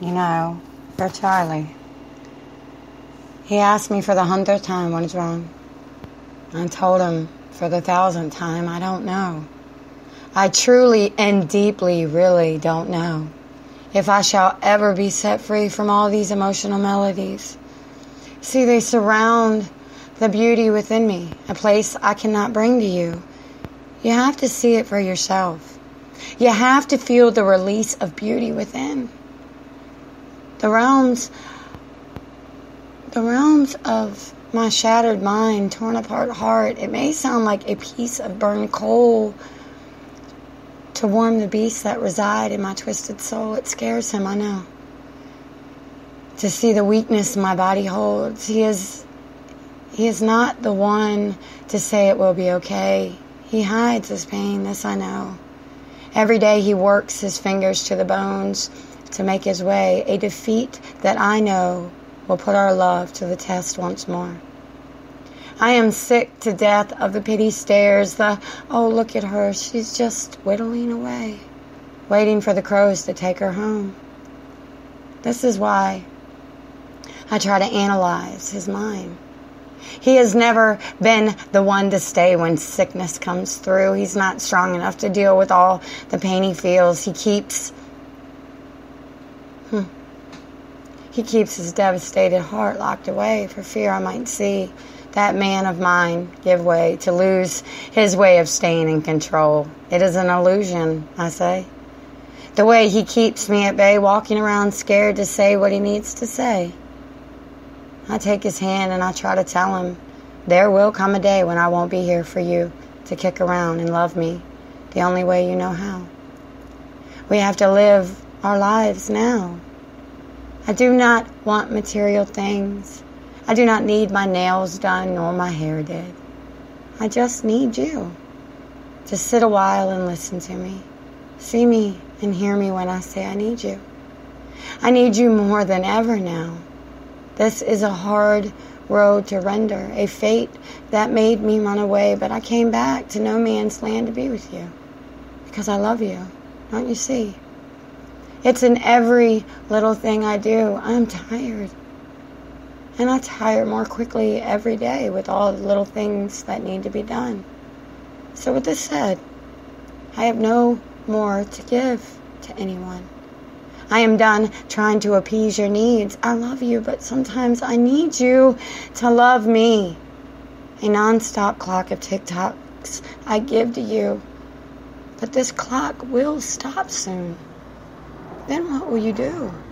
you know, for Charlie. He asked me for the hundredth time what is wrong. I told him for the thousandth time, I don't know. I truly and deeply really don't know if I shall ever be set free from all these emotional melodies. See, they surround the beauty within me, a place I cannot bring to you. You have to see it for yourself. You have to feel the release of beauty within. The realms the realms of my shattered mind, torn apart heart, it may sound like a piece of burned coal to warm the beasts that reside in my twisted soul. It scares him, I know. To see the weakness my body holds. He is he is not the one to say it will be okay. He hides his pain, this I know. Every day he works his fingers to the bones to make his way, a defeat that I know will put our love to the test once more. I am sick to death of the pity stares, the, oh, look at her, she's just whittling away, waiting for the crows to take her home. This is why I try to analyze his mind. He has never been the one to stay when sickness comes through. He's not strong enough to deal with all the pain he feels. He keeps hmm, he keeps his devastated heart locked away for fear I might see that man of mine give way to lose his way of staying in control. It is an illusion, I say. The way he keeps me at bay, walking around scared to say what he needs to say. I take his hand and I try to tell him there will come a day when I won't be here for you to kick around and love me the only way you know how. We have to live our lives now. I do not want material things. I do not need my nails done nor my hair did. I just need you to sit a while and listen to me. See me and hear me when I say I need you. I need you more than ever now. This is a hard road to render, a fate that made me run away, but I came back to no man's land to be with you because I love you. Don't you see? It's in every little thing I do. I'm tired. And I tire more quickly every day with all the little things that need to be done. So, with this said, I have no more to give to anyone. I am done trying to appease your needs. I love you, but sometimes I need you to love me. A non-stop clock of tick-tocks I give to you. But this clock will stop soon. Then what will you do?